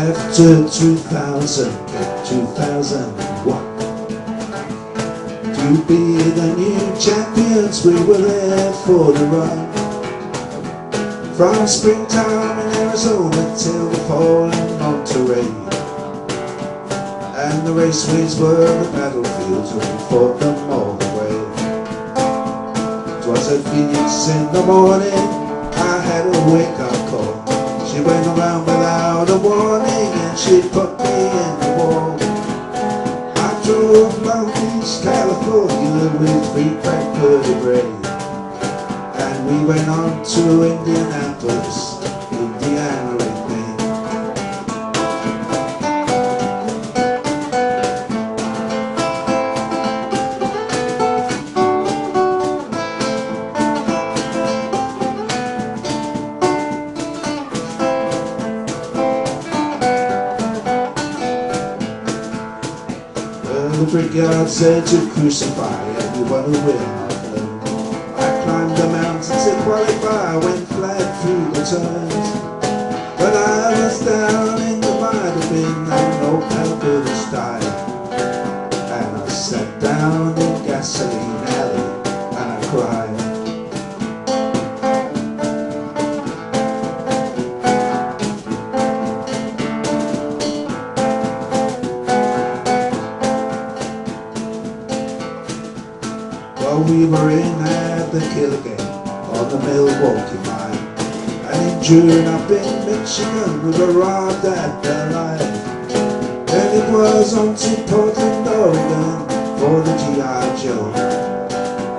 After 2000, 2001 To be the new champions, we were there for the run From springtime in Arizona till the fall in Monterey And the raceways were the battlefields where we fought them all the way. Twas at Phoenix in the morning, I had to went around a warning and she put me in the wall I drove Mount East California with three Frankfurt Ray And we went on to Indianapolis, Indiana The brickyard said to crucify everyone who will. I climbed the mountains to qualify, went flat through the turns. We were in at the Killigan on the Milwaukee line. And in June up in Michigan, we robbed at the line. And it was on to Portland, Oregon for the G.I. Joe.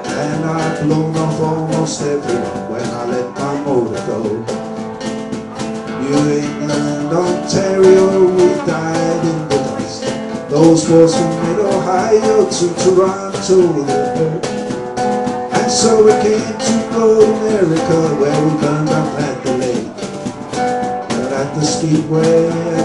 And I blown off almost everyone when I let my motor go. New England, Ontario, we died in the dust. Those was from mid-Ohio to Toronto, so we came to Road America where we burned up at the lake. But at the at